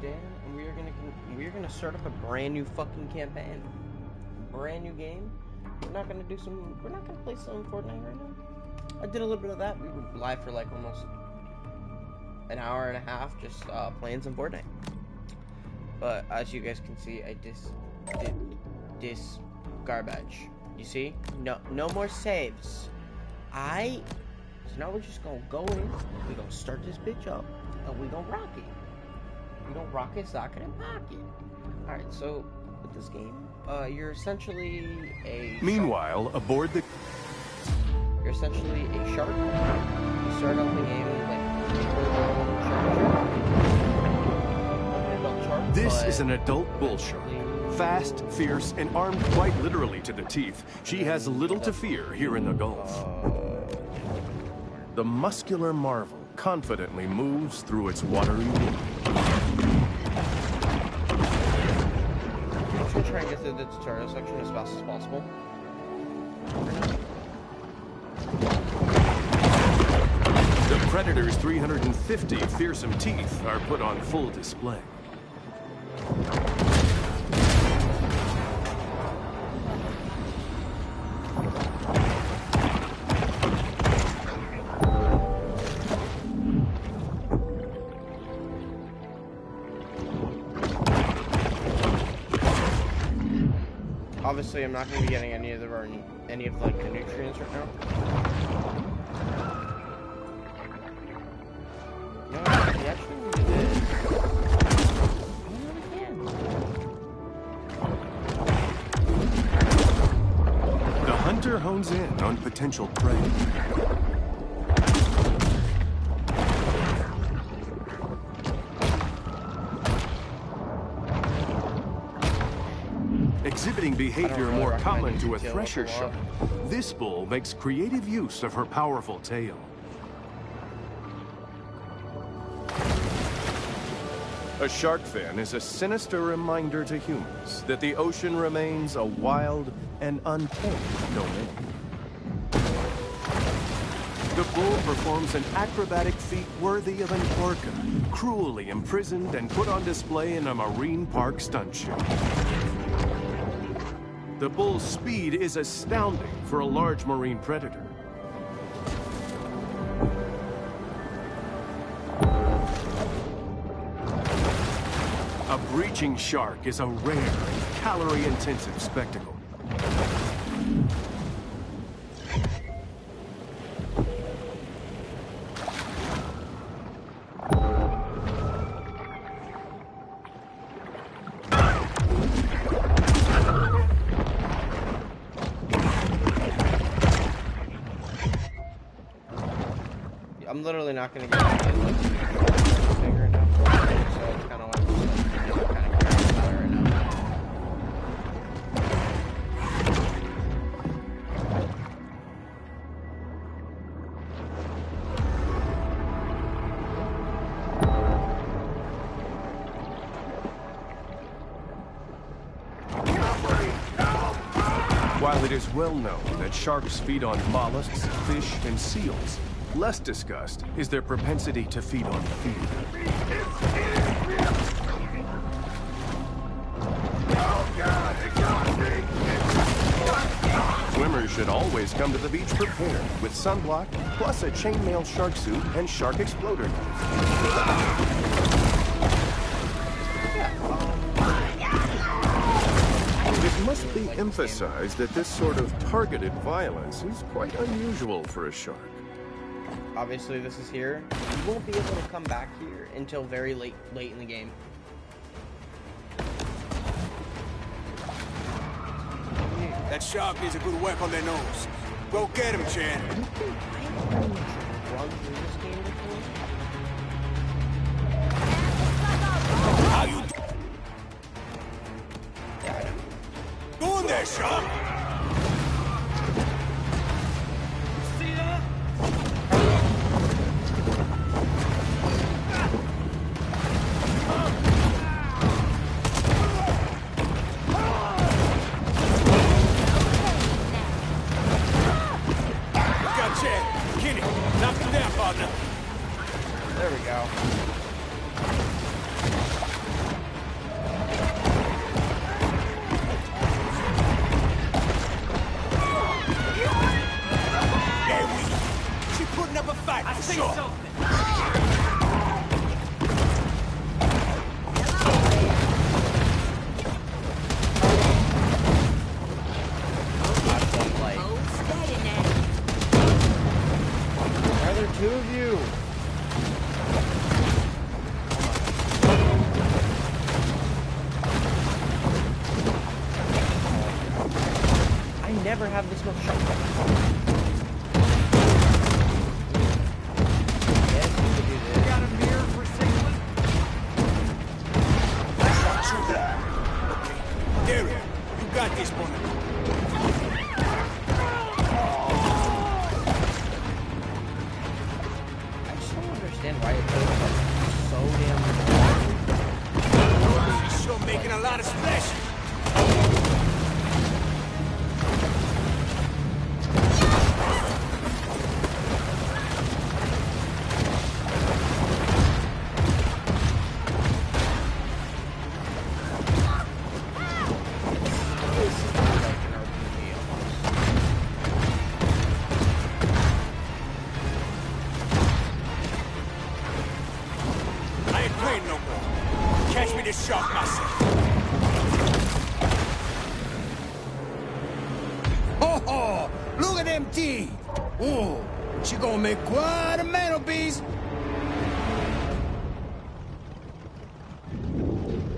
Dan, and we are gonna we are gonna start up a brand new fucking campaign, brand new game. We're not gonna do some. We're not gonna play some Fortnite right now. I did a little bit of that. We were live for like almost an hour and a half, just uh, playing some Fortnite. But as you guys can see, I dis did this garbage. You see? No, no more saves. I. So now we're just gonna go in. We're gonna start this bitch up, and we gonna rock it. We gonna rock it, sock it, and pocket. All right. So with this game, uh, you're essentially a. Meanwhile, aboard the You're essentially a shark. You start out the game like shark. Shark, This is an adult bull shark. Fast, fierce, and armed quite literally to the teeth, she has little to fear here in the Gulf. The muscular marvel confidently moves through its watery. I'm just try and get through the tutorial section as fast as possible. The Predator's 350 fearsome teeth are put on full display. Obviously, I'm not gonna be getting any of the any of like the nutrients right now. No, actually to we can. The hunter hones in on potential prey. Behavior more common to a thresher shark, this bull makes creative use of her powerful tail. A shark fin is a sinister reminder to humans that the ocean remains a wild and untamed domain. The bull performs an acrobatic feat worthy of an orca, cruelly imprisoned and put on display in a marine park stunt show. The bull's speed is astounding for a large marine predator. A breaching shark is a rare and calorie-intensive spectacle. Is well known that sharks feed on mollusks, fish, and seals, less discussed is their propensity to feed on fear. Swimmers should always come to the beach prepared with sunblock, plus a chainmail shark suit and shark exploder knife. Must be emphasized that this sort of targeted violence is quite unusual for a shark. Obviously, this is here. You won't be able to come back here until very late, late in the game. That shark needs a good whack on their nose. Go get him, Chan. Doing there, teeth! Oh, she gonna make quite a mantelpiece.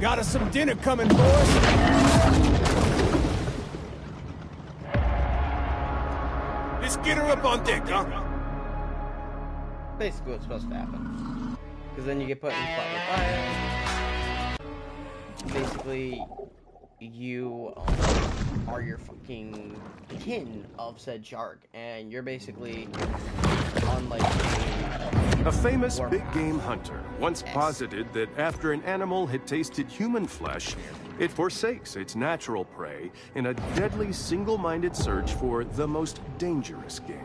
Got us some dinner coming, boys. Let's get her up on deck, huh? Basically what's supposed to happen. Because then you get put in fire. Basically, you um, are your fucking kin of said shark, and you're basically on like a, A famous big game hunter once Yes. posited that after an animal had tasted human flesh, it forsakes its natural prey in a deadly single minded search for the most dangerous game.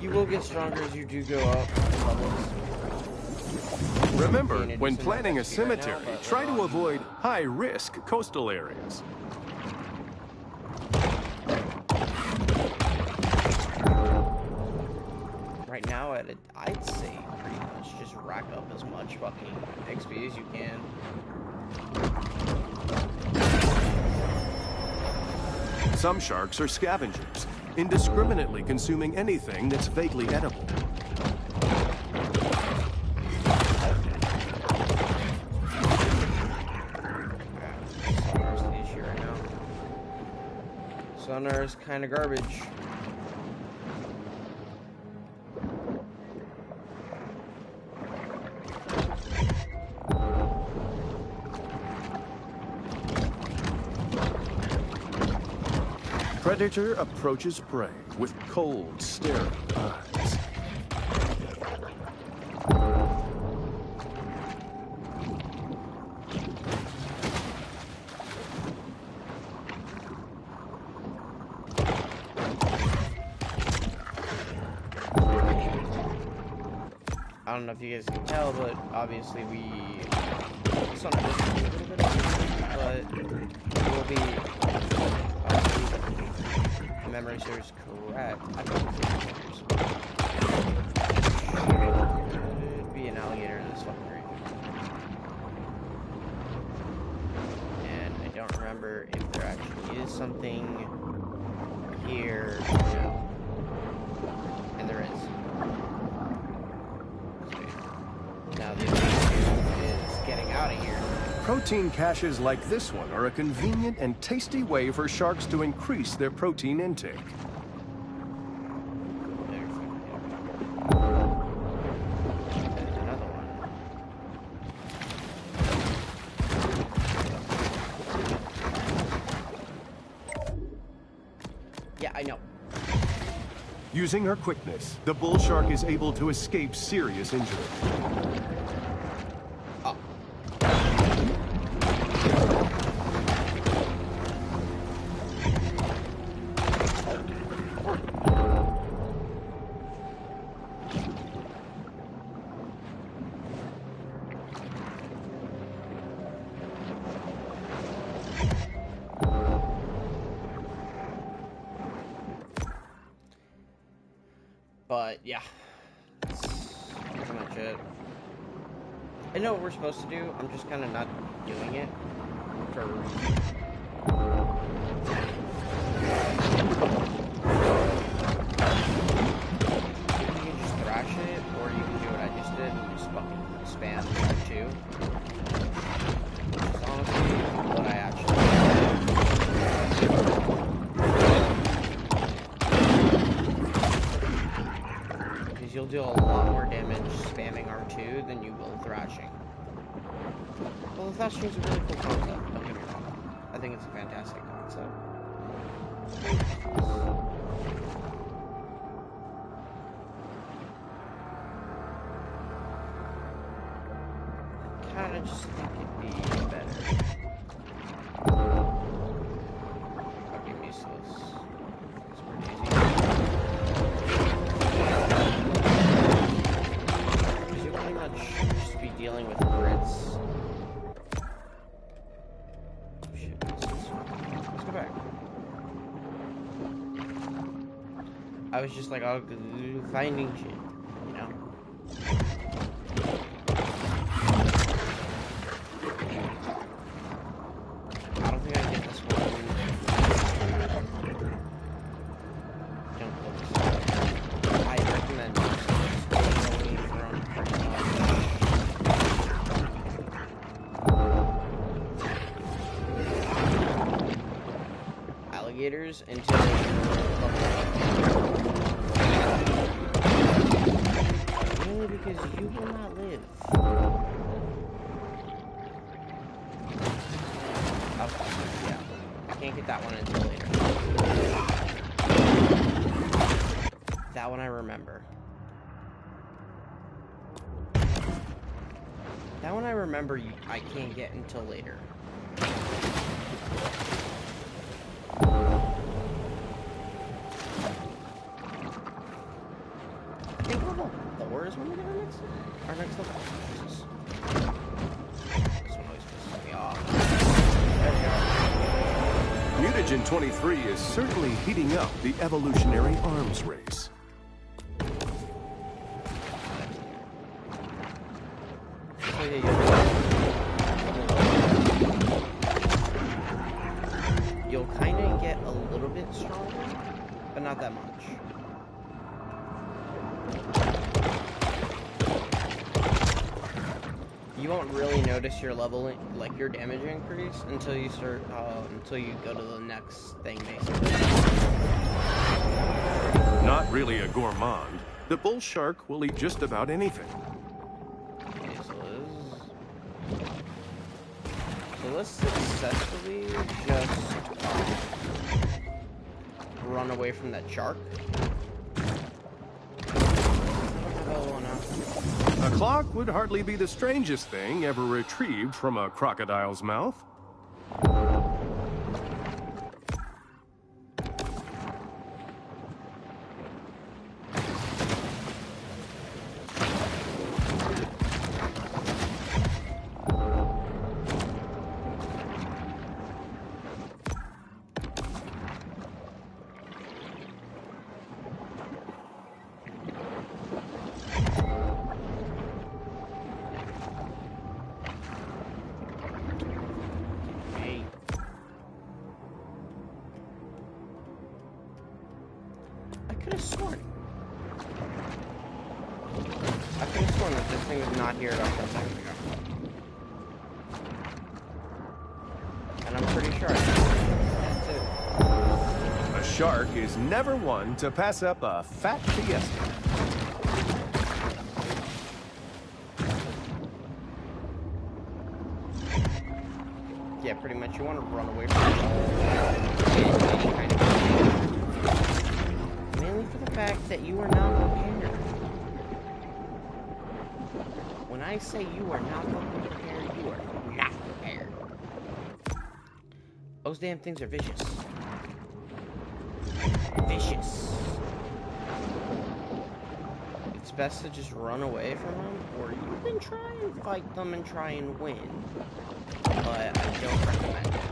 you will get stronger as you do go up levels. Remember, when planning a might be right now, cemetery, try to avoid high risk coastal areas. Right now, I'd say pretty much just rack up as much fucking XP as you can. Some sharks are scavengers, indiscriminately consuming anything that's vaguely edible. Kind of garbage. Predator approaches prey with cold, staring eyes. I don't know if you guys can tell, but obviously we a little bit, but it will be memory serves correct. I think be an alligator in this fucking region. And I don't remember if there actually is something here. Protein caches like this one are a convenient and tasty way for sharks to increase their protein intake. There's There's another one. Yeah, I know. Using her quickness, the bull shark is able to escape serious injury. But yeah, that's pretty much it. I know what we're supposed to do. I'm just kind of not doing it for. Do a lot more damage spamming R2 than you will thrashing. Well, the thrashing is a really cool concept, don't get me wrong. I think it's a fantastic concept. Kind of just think it'd be I was just like oh, finding shit, you know. I don't think I get this one. Alligators until. You will not live. Okay, yeah. Can't get that one until later. That one I remember. That one I remember you, I can't get until later. Our next level. Mutagen 23 is certainly heating up the evolutionary arms race. Your level, like your damage increase, until you start, uh, until you go to the next thing, basically. Not really a gourmand, the bull shark will eat just about anything. Okay, so this is... So let's successfully just um, run away from that shark. I don't have L1 up. A clock would hardly be the strangest thing ever retrieved from a crocodile's mouth. That this thing was not here about 10 seconds ago. And I'm pretty sure I that too. A shark is never one to pass up a fat fiesta. Yeah, pretty much. You want to run away from it. Mainly for the fact that you are not prepared. When I say you are not fucking prepared, you are not prepared. Those damn things are vicious. Vicious. It's best to just run away from them, or you can try and fight them and try and win but I don't recommend it.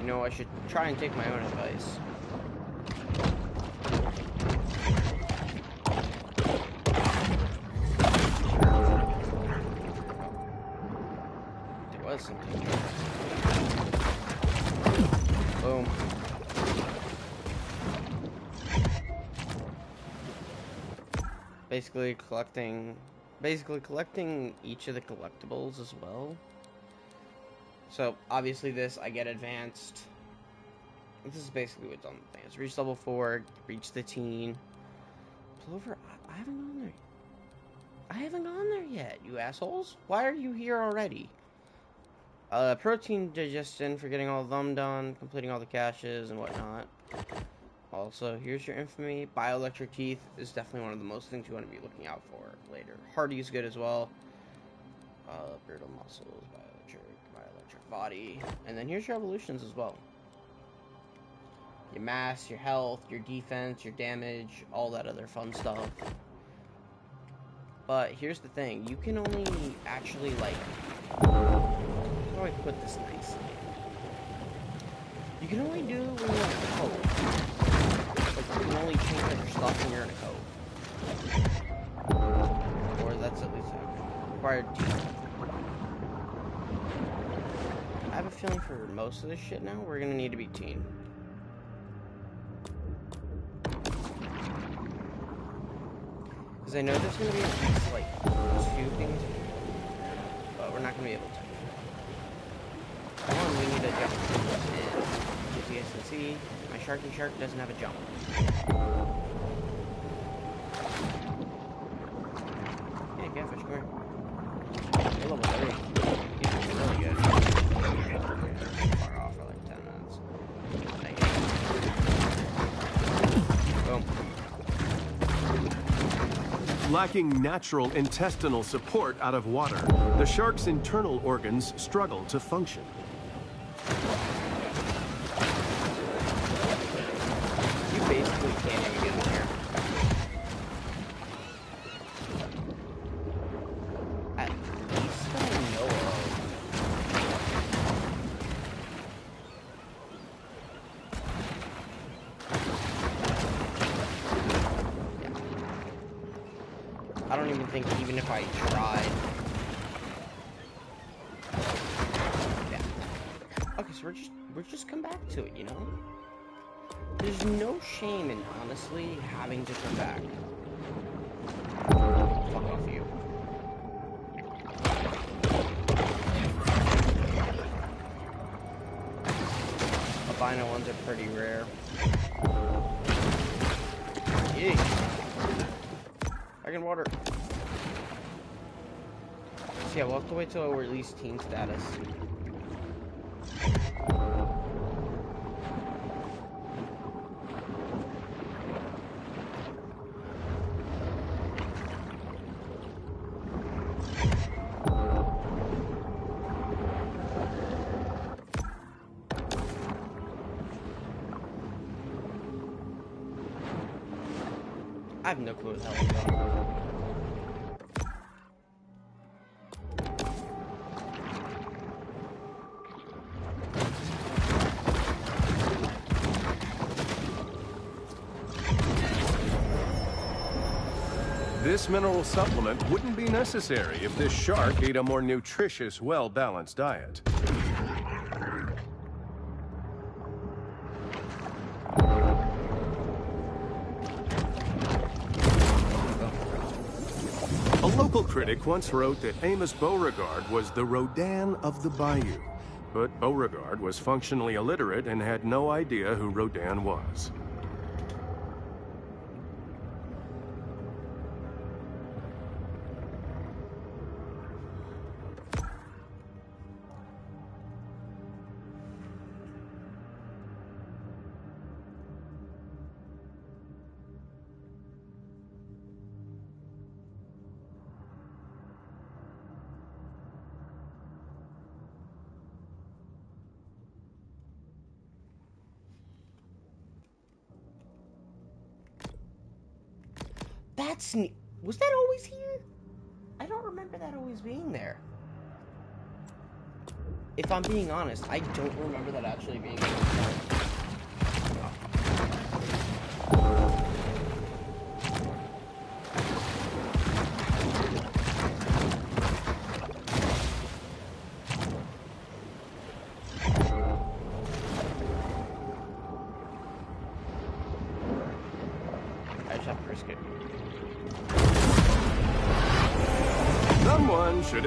You know, I should try and take my own advice. Basically collecting basically collecting each of the collectibles as well. So obviously this i get advanced. This is basically what's on the thing. Reach level 4 reach the teen. Plover I, I haven't gone there i haven't gone there yet you assholes. Why are you here already? Uh protein digestion for getting all of them done completing all the caches and whatnot also, here's your infamy. Bioelectric teeth is definitely one of the most things you want to be looking out for later. Hardy's good as well. Uh, brittle muscles, bioelectric, bioelectric body, and then here's your evolutions as well. Your mass, your health, your defense, your damage, all that other fun stuff. But here's the thing: you can only actually like. How do I put this nicely? You can only do it when you're you can only change out your stuff when you're in a code. Or that's at least required. I have a feeling for most of this shit now, we're gonna need to be team. Because I know there's gonna be at least, like, two things. But we're not gonna be able to. One, we need a jump. And can see, my Sharky Shark doesn't have a jump. Hey, Catfish, come here. You're level 3. You're really good. Fuck off for like 10 minutes. Boom. Lacking natural intestinal support out of water, the shark's internal organs struggle to function. I tried. Yeah. Okay, so we're just we're just come back to it, you know? There's no shame in honestly having to come back. Fuck off you. Albino ones are pretty rare. Yay. Back in water. Yeah, we'll have to wait till we're at least team status. I have no clue what the hell Mineral supplement wouldn't be necessary if this shark ate a more nutritious, well-balanced diet. A local critic once wrote that Amos Beauregard was the Rodin of the bayou. But Beauregard was functionally illiterate and had no idea who Rodin was. That's ne- was that always here? I don't remember that always being there. If I'm being honest, I don't remember that actually being there.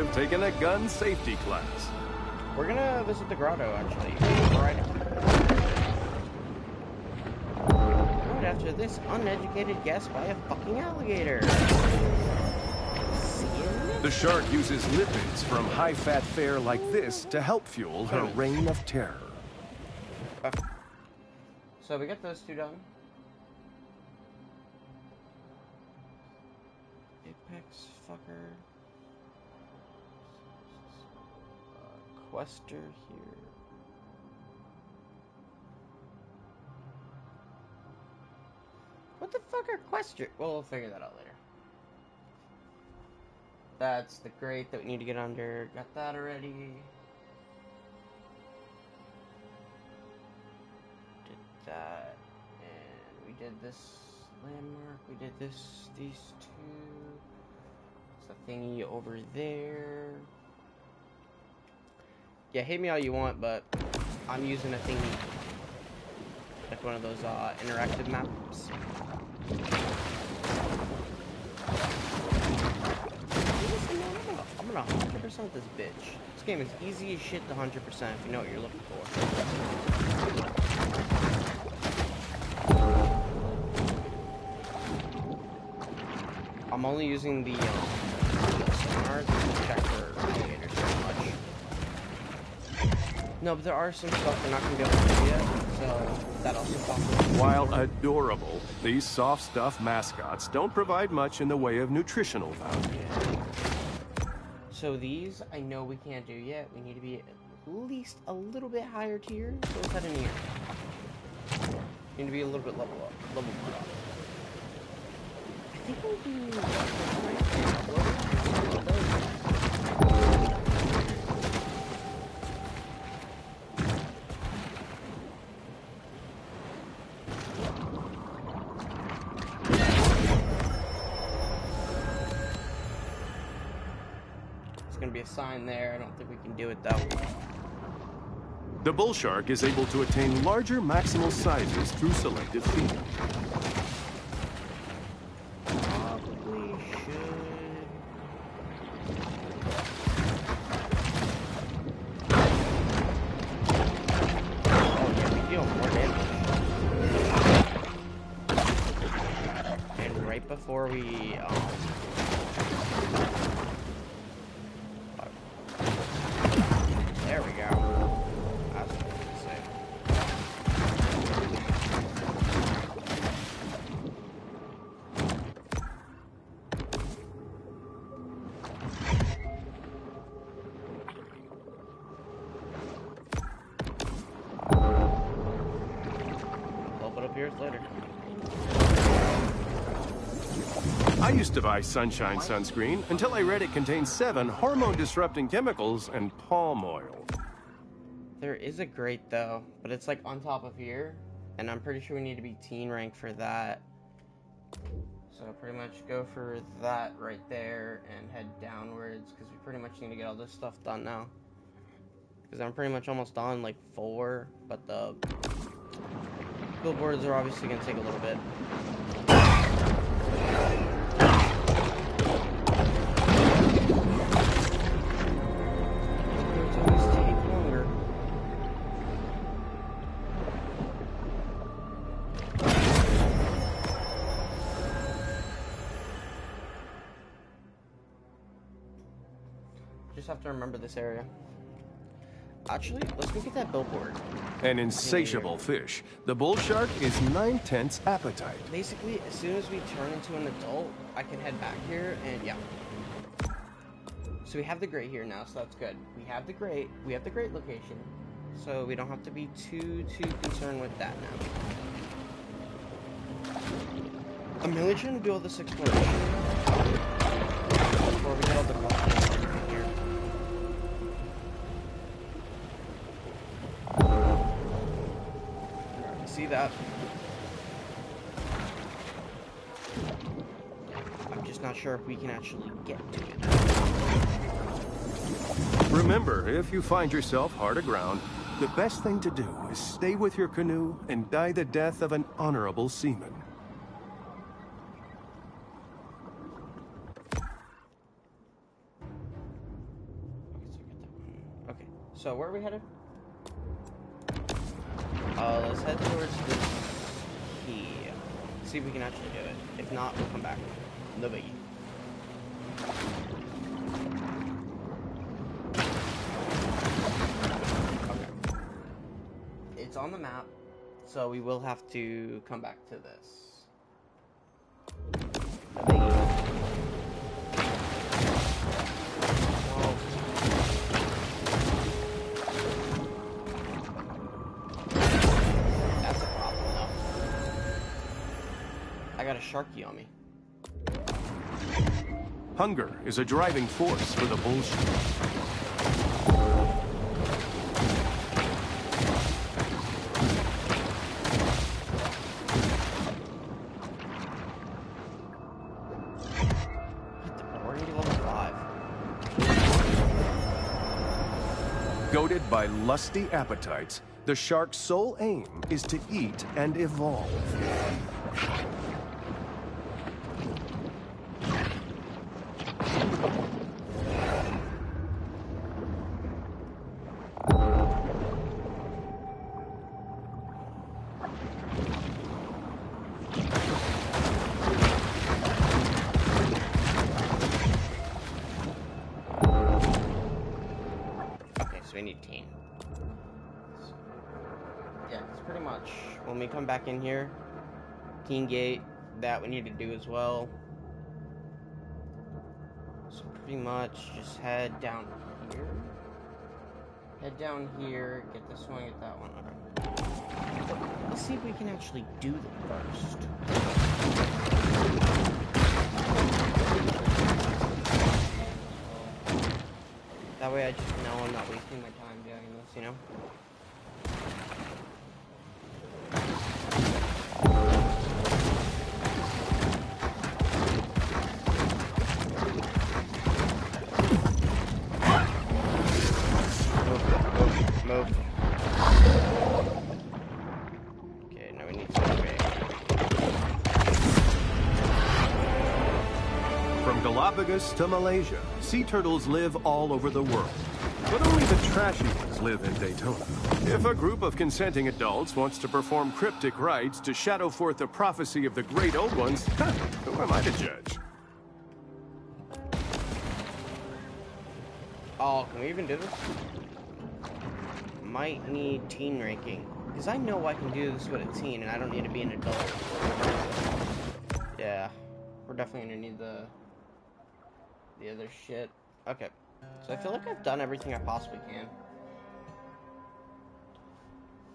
Have taken a gun safety class. We're gonna visit the grotto actually. Right. Right after this uneducated guess by a fucking alligator. See you next The shark uses lipids from high-fat fare like this to help fuel her reign of terror. So we got those two done. Apex fucker. Quester here. What the fuck are Quester? Well, we'll figure that out later. That's the grate that we need to get under. Got that already. did that, and we did this landmark, we did this, these two, it's a thingy over there. Yeah, hit me all you want, but I'm using a thingy, like one of those uh, interactive maps. I'm gonna, I'm I'm gonna 100% this bitch. This game is easy as shit to 100% if you know what you're looking for. I'm only using the um, sonar to check for. No, but there are some stuff we're not gonna be able to do yet, so that also possible. While adorable, these soft stuff mascots don't provide much in the way of nutritional value. So these, I know we can't do yet. We need to be at least a little bit higher tier. So let's head in here. Need to be a little bit level up, level more up. I think we'll do. A sign there. I don't think we can do it. The bull shark is able to attain larger maximal sizes through selective feeding. To buy Sunshine sunscreen until I read it contains seven hormone-disrupting chemicals and palm oil. There is a grate though, but it's like on top of here, and I'm pretty sure we need to be teen rank for that. So pretty much go for that right there and head downwards because we pretty much need to get all this stuff done now. Because I'm pretty much almost on like four, but the billboards are obviously gonna take a little bit. Have to remember this area. Actually, let's go get that billboard. An insatiable fish, the bull shark is nine-tenths appetite. Basically, as soon as we turn into an adult, I can head back here and yeah. So we have the great here now, so that's good. We have the great, we have the great location, so we don't have to be too too concerned with that now. I'm really trying to do all this exploration before we get all the See that? I'm just not sure if we can actually get to it. Remember, if you find yourself hard aground, the best thing to do is stay with your canoe and die the death of an honorable seaman. Okay, so where are we headed? Uh, let's head towards the key. See if we can actually do it. If not, we'll come back. No biggie. Okay. It's on the map, so we will have to come back to this. I got a sharky on me. Hunger is a driving force for the bull shark. We're already level 5. Goaded by lusty appetites, the shark's sole aim is to eat and evolve. Gate, that we need to do as well. So pretty much just head down here. Head down here, get this one, get that one. Let's see if we can actually do them first. That way I just know I'm not wasting my time doing this, you know? Galapagos to Malaysia, sea turtles live all over the world. But only the trashy ones live in Daytona. If a group of consenting adults wants to perform cryptic rites to shadow forth the prophecy of the great old ones, who am I to judge? Oh, can we even do this? Might need teen ranking. Because I know I can do this with a teen and I don't need to be an adult. Yeah. We're definitely gonna need the the other shit. Okay. So I feel like I've done everything I possibly can.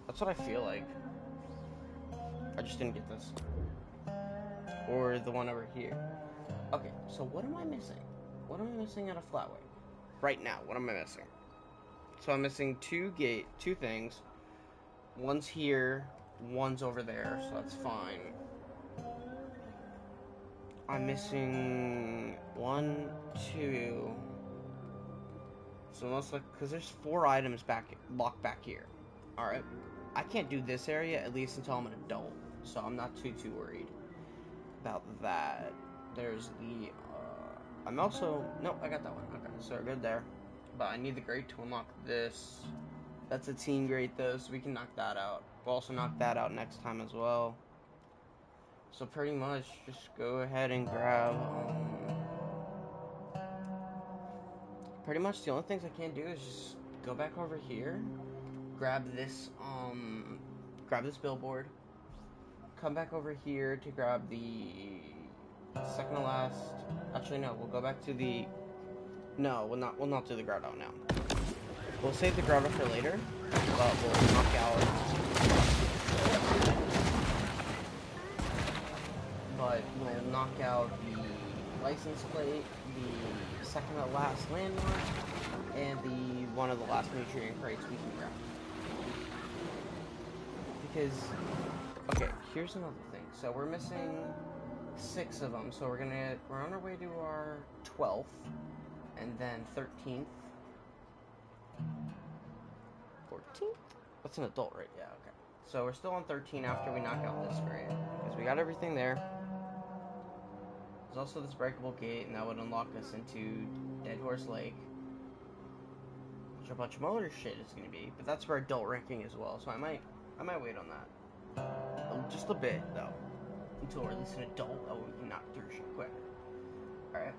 That's what I feel like. I just didn't get this. Or the one over here. Okay, so what am I missing? What am I missing out of Flatway? Right now, what am I missing? So I'm missing two gate, two things. One's here, one's over there, so that's fine. I'm missing one, two. So most like, cause there's four items back locked back here. All right, I can't do this area at least until I'm an adult, so I'm not too too worried about that. There's the. Uh, I'm also no, I got that one. Okay, so we're good there. But I need the grate to unlock this. That's a teen grate though, so we can knock that out. We'll also knock that out next time as well. So pretty much, just go ahead and grab. Um, pretty much the only things I can't do is just go back over here, grab this um, grab this billboard, come back over here to grab the second to last. Actually, no, we'll go back to the. No, we'll not. We'll not do the grotto now. We'll save the grotto for later, but we'll knock out. But we'll knock out the license plate, the second to last landmark, and the one of the last nutrient crates we can grab. Because, okay, here's another thing. So we're missing six of them. So we're gonna we're on our way to our twelfth, and then thirteenth, fourteenth. That's an adult, right? Yeah. Okay. So we're still on thirteen after we knock out this grade because we got everything there. There's also this breakable gate, and that would unlock us into Dead Horse Lake. Which a bunch of other shit is gonna be, but that's for adult ranking as well. So I might, I might wait on that. Um, Just a bit though, until we're at least an adult, oh, we can knock through shit quick. All right.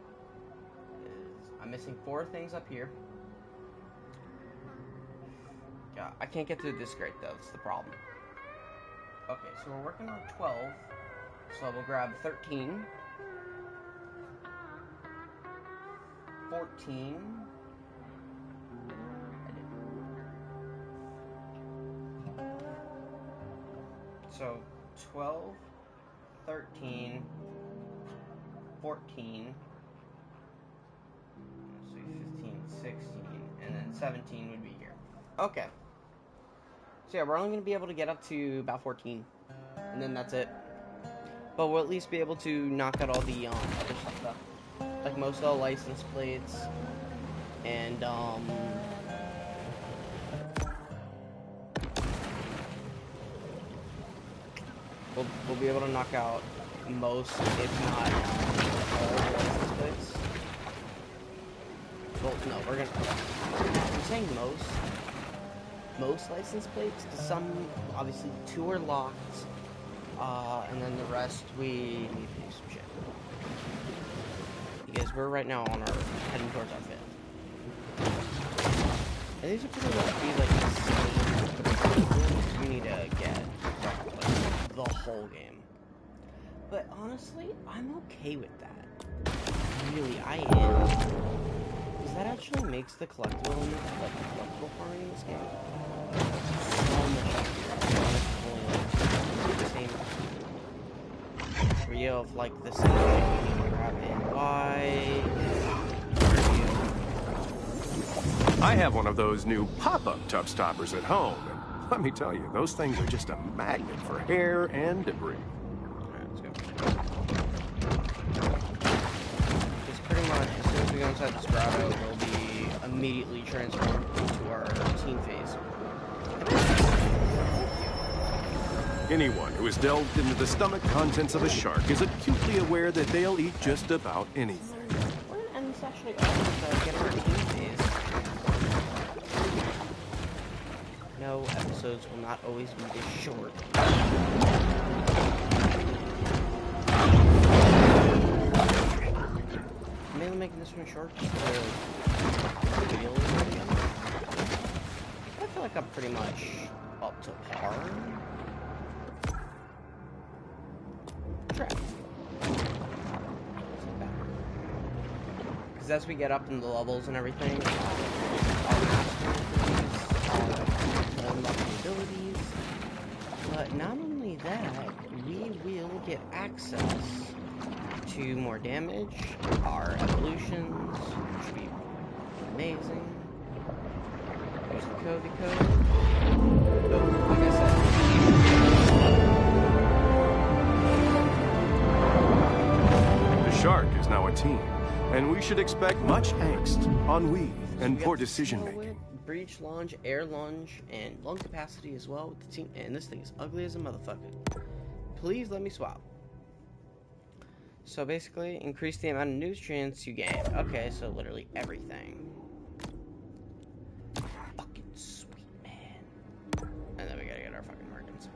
I'm missing four things up here. Yeah, I can't get through this grate though. That's the problem. Okay, so we're working on 12. So we'll grab 13. 14. So 12, 13, 14, so 15, 16, and then 17 would be here. Okay. So yeah, we're only going to be able to get up to about 14, and then that's it. But we'll at least be able to knock out all the um, other stuff, like most the license plates, and um, we'll, we'll be able to knock out most, if not all, license plates. Well, no, we're gonna. I'm saying most. Most license plates, some, obviously, two are locked, uh, and then the rest we need to do some shit. Because we're right now on our heading towards our fifth. And these are pretty much be like the same. You need to get like, the whole game. But honestly, I'm okay with that. Really, I am. Because that actually makes the collectible in this, like collectible part in this game so much easier. Like, the same. You like the same grab and I have one of those new pop-up tub stoppers at home. And let me tell you, those things are just a magnet for hair and debris. Alright. Because pretty much as soon as we go inside this grotto, we'll be immediately transformed into our teen phase. Anyone who has delved into the stomach contents of a shark is acutely aware that they'll eat just about anything. Teen phase. No, episodes will not always be this short. Mainly making this one short. I feel like I'm pretty much up to par. Because as we get up in the levels and everything, abilities. But not only that, we will get access to more damage, our evolutions, which be amazing. The code. The shark is now a team, and we should expect much angst, ennui, and we poor decision making. Breach lunge, air lunge, and lung capacity as well with the team. And this thing is ugly as a motherfucker. Please let me swap. So basically, increase the amount of nutrients you gain. Okay, so literally everything. Fucking sweet, man. And then we gotta get our fucking Merkins.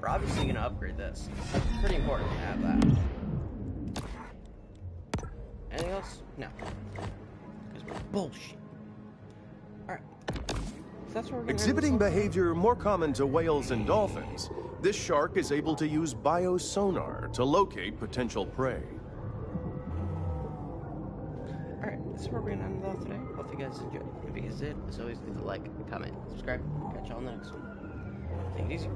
We're obviously gonna upgrade this. It's Pretty important to have that. Anything else? No. Because we're bullshit. Alright. So that's where we're gonna end Exhibiting behavior more common to whales and dolphins, this shark is able to use biosonar to locate potential prey. Alright, this is where we're gonna end it off today. Hope you guys enjoyed. If you guys did, as always, leave a like, comment, subscribe. Catch y'all on the next one. Take it easy.